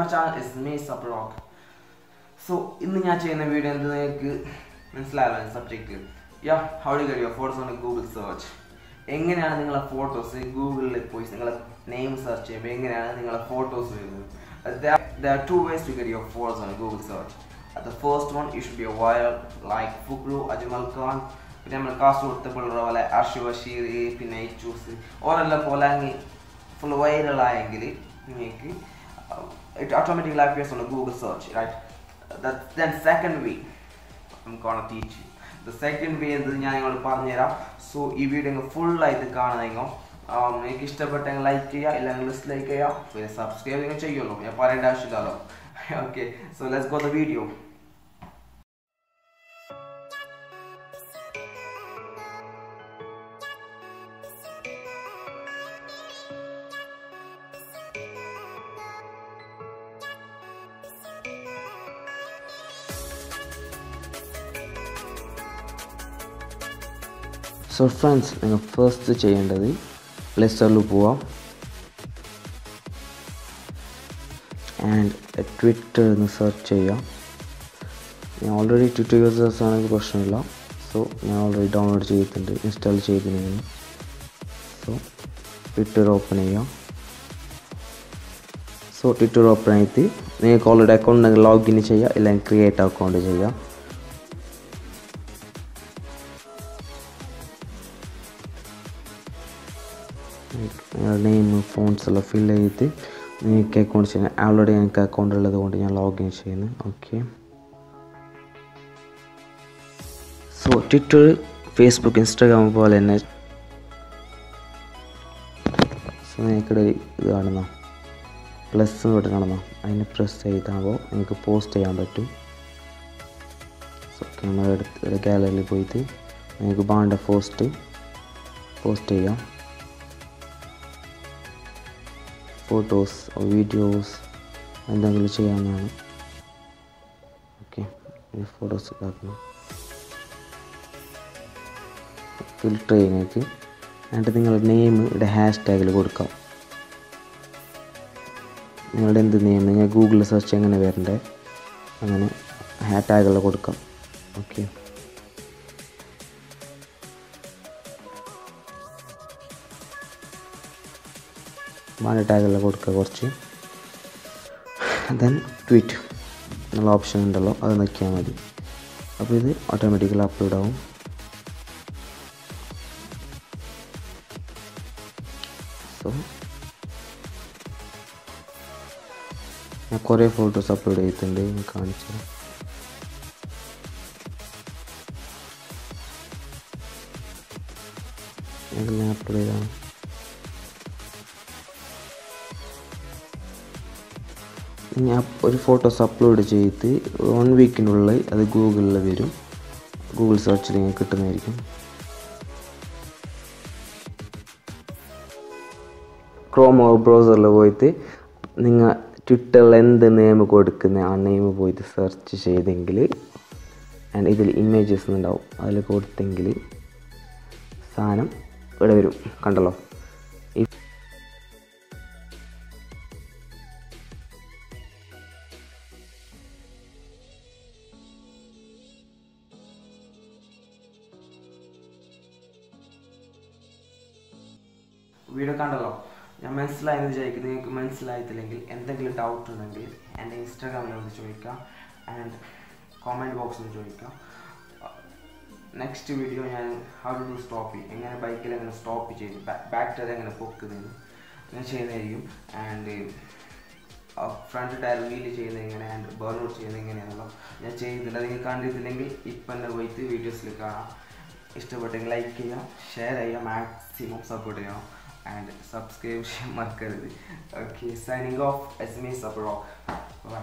My channel is me സബ്രോക്ക് so ഇന്ന് ഞാൻ ചെയ്യുന്ന വീഡിയോ എന്ത് നിങ്ങൾക്ക് മനസ്സിലായല്ലോ subject yeah how do get your photos on Google search എങ്ങനെയാണ് നിങ്ങളെ ഫോട്ടോസ് ഗൂഗിളിൽ പോയി നിങ്ങളെ നെയിം സെർച്ച് ചെയ്യുമ്പോൾ എങ്ങനെയാണ് നിങ്ങളെ ഫോട്ടോസ് വരുന്നത്? There are two ways to get your photos on Google search. One you should be a viral like Fukru, Ajmal Khan, പിന്നെ നമ്മൾ കാസ്റ്റ് കൊടുത്തപ്പോഴുള്ള പോലെ അർഷി ബഷീർ പിന്നെ ചൂസ് ഓരെല്ലാം പോലെ അങ്ങ് ഫുൾ വൈറലായെങ്കിൽ നിങ്ങൾക്ക് it automatically appears on a Google search, right? That, then second way, I'm gonna teach you. The second way എന്ത് ഞാൻ നിങ്ങളോട് പറഞ്ഞുതരാം. സോ ഈ വീഡിയോ ഫുള്ളായിട്ട് കാണുന്നെങ്കിൽ നിങ്ങൾക്ക് ഇഷ്ടപ്പെട്ടെങ്കിൽ ലൈക്ക് ചെയ്യുക ഇല്ലെങ്കിൽ ഡിസ്ലൈക്ക് ചെയ്യുക. പിന്നെ സബ്സ്ക്രൈബ് നിങ്ങൾ ചെയ്യുമല്ലോ ഞാൻ പറയേണ്ട ആവശ്യമില്ലല്ലോ. Okay so let's go the video so friends നിങ്ങൾ ഫസ്റ്റ് ചെയ്യേണ്ടത് പ്ലേ സ്റ്റോറിൽ പോവാം ആൻഡ് ട്വിറ്റർ എന്ന് സെർച്ച് ചെയ്യാം. ഞാൻ ഓൾറെഡി ട്വിറ്റർ യൂസേഴ്സ് ആണെങ്കിൽ പ്രശ്നമില്ല. സോ ഞാൻ ഓൾറെഡി ഡൗൺലോഡ് ചെയ്തിട്ടുണ്ട് ഇൻസ്റ്റാൾ ചെയ്തിട്ടുണ്ട് സോ ട്വിറ്റർ ഓപ്പൺ ചെയ്യാം. സോ ട്വിറ്റർ ഓപ്പൺ ആയിട്ട് നിങ്ങൾക്ക് ഓൾറെഡി അക്കൗണ്ട് ഉണ്ടെങ്കിൽ ലോഗിൻ ചെയ്യുക ഇല്ലെങ്കിൽ ക്രിയേറ്റ് അക്കൗണ്ട് ചെയ്യുക നെയിം ഫോൺസ് എല്ലാം ഫിൽ ചെയ്ത് എനിക്ക് അക്കൗണ്ട് ചെയ്യാൻ ആൾറെഡി എനിക്ക് അക്കൗണ്ട് ഉള്ളത് കൊണ്ട് ഞാൻ ലോഗിൻ ചെയ്യുന്നു. Okay so Twitter Facebook Instagram പോലെ തന്നെ സോ നിങ്ങൾക്കിടെ ഇത് കാണുന്ന? പ്ലസ് ഇവിടെ കാണുന്ന? അതിന് പ്രസ് ചെയ്താകുമ്പോൾ നിങ്ങൾക്ക് പോസ്റ്റ് ചെയ്യാൻ പറ്റും. സോ ക്യാമറ എടുത്ത് ഗാലറിയിൽ പോയിട്ട് നിങ്ങൾക്ക് ബാണ്ട പോസ്റ്റ് പോസ്റ്റ് ചെയ്യാം. ഫോട്ടോസ് വീഡിയോസ് എന്തെങ്കിലും ചെയ്യാനാണ്. ഓക്കെ ഫോട്ടോസ് ഇതാക്കണം. ഫിൽട്ടർ ചെയ്യുന്നേക്ക് എന്നിട്ട് നിങ്ങളുടെ നെയിം ഇവിടെ ഹാഷ് ടാഗിൽ കൊടുക്കാം. നിങ്ങളുടെ എന്ത് നെയിം നിങ്ങൾ ഗൂഗിളിൽ സെർച്ച് എങ്ങനെ വരണ്ടേ? അങ്ങനെ ഹാഷ് ടാഗിൽ കൊടുക്കാം. ഓക്കെ വേണ്ട ടാഗെല്ലാം കൊടുക്കുക കുറച്ച്. ദെൻ ട്വീറ്റ് എന്നുള്ള ഓപ്ഷൻ ഉണ്ടല്ലോ അത് നോക്കിയാൽ മതി. അപ്പോൾ ഇത് ഓട്ടോമാറ്റിക്കലി അപ്ലോഡ് ആവും. സോ ഞാൻ കുറേ ഫോട്ടോസ് അപ്ലോഡ് ചെയ്തിട്ടുണ്ട് കാണിച്ചു. ഞാൻ അപ്ലോഡ് ചെയ്താണ് ഞാൻ ഒരു ഫോട്ടോസ് അപ്ലോഡ് ചെയ്ത് വൺ വീക്കിനുള്ളിൽ അത് ഗൂഗിളിൽ വരും. ഗൂഗിൾ സെർച്ചിൽ ചെയ്യാൻ കിട്ടുന്നതായിരിക്കും. ക്രോമോ ബ്രൗസറിൽ പോയിട്ട് നിങ്ങൾ ട്വിറ്ററിൽ എന്ത് നെയിം കൊടുക്കുന്ന ആ നെയിം പോയിട്ട് സെർച്ച് ചെയ്തെങ്കിൽ ആൻഡ് ഇതിൽ ഇമേജസ് ഉണ്ടാവും അതിൽ കൊടുത്തെങ്കിൽ സാധനം ഇവിടെ വരും. കണ്ടല്ലോ? വീഡിയോ കണ്ടല്ലോ? ഞാൻ മനസ്സിലായെന്ന് വിചാരിക്കും നിങ്ങൾക്ക് മനസ്സിലായിട്ടില്ലെങ്കിൽ എന്തെങ്കിലും ഡൗട്ട് ഉണ്ടെങ്കിൽ എന്റെ ഇൻസ്റ്റാഗ്രാമിൽ വന്ന് ചോദിക്കാം. ആൻഡ് കോമെന്റ് ബോക്സിൽ ചോദിക്കാം. നെക്സ്റ്റ് വീഡിയോ ഞാൻ ഹൗ ടു സ്റ്റോപ്പ് എങ്ങനെ ബൈക്കിൽ എങ്ങനെ സ്റ്റോപ്പ് ചെയ്ത് ബാക്ക് ടയർ എങ്ങനെ പൊക്കുന്നതെന്ന് അങ്ങനെ ചെയ്യുന്നതായിരിക്കും. ആൻഡ് ഫ്രണ്ട് ടയർ വീൽ ചെയ്യുന്ന എങ്ങനെ ആൻഡ് ബേൺ ഔട്ട് ചെയ്യുന്ന എങ്ങനെയാണല്ലോ ഞാൻ ചെയ്യുന്നില്ല നിങ്ങൾ കണ്ടിട്ടില്ലെങ്കിൽ ഇപ്പം തന്നെ പോയിട്ട് വീഡിയോസിൽ കാണാം. ഇഷ്ടപ്പെട്ടെങ്കിൽ ലൈക്ക് ചെയ്യാം ഷെയർ ചെയ്യാം മാക്സിമം സപ്പോർട്ട് ചെയ്യണം ആൻഡ് സബ്സ്ക്രൈബ് ചെയ്യാൻ മറക്കരുത് okay signing off is me സബ്രോക്ക് by